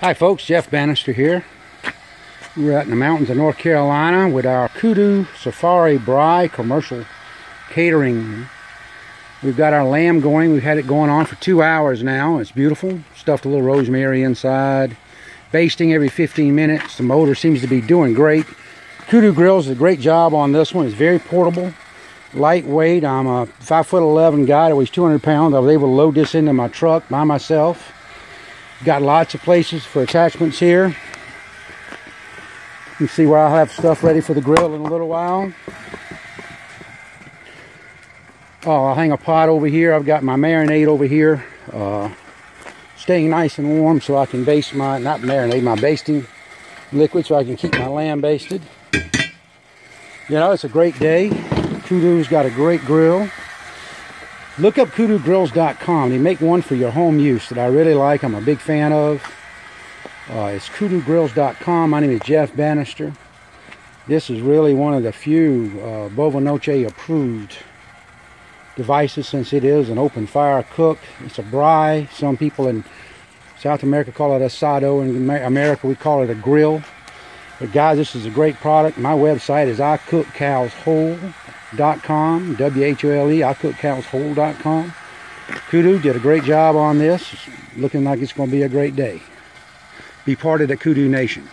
Hi folks, Jeff Bannister here. We're out in the mountains of North Carolina with our Kudu Safari Braai commercial catering. We've got our lamb going. We've had it going on for two hours now. It's beautiful. Stuffed a little rosemary inside. Basting every 15 minutes. The motor seems to be doing great. Kudu Grills does a great job on this one. It's very portable, lightweight. I'm a 5 foot 11 guy that weighs 200 pounds. I was able to load this into my truck by myself. Got lots of places for attachments here. You see where I'll have stuff ready for the grill in a little while. Oh, I'll hang a pot over here. I've got my marinade over here. Uh, staying nice and warm so I can baste my, not marinade, my basting liquid so I can keep my lamb basted. You know, it's a great day. Kudu's got a great grill. Look up kudugrills.com. They make one for your home use that I really like. I'm a big fan of. Uh, it's kudugrills.com. My name is Jeff Bannister. This is really one of the few uh, Bovinoche approved devices since it is an open fire cook. It's a braai. Some people in South America call it a asado. In America, we call it a grill. But guys, this is a great product. My website is I Cook Cows W-H-O-L-E, I cook whole.com. Kudu did a great job on this. Looking like it's going to be a great day. Be part of the Kudu Nation.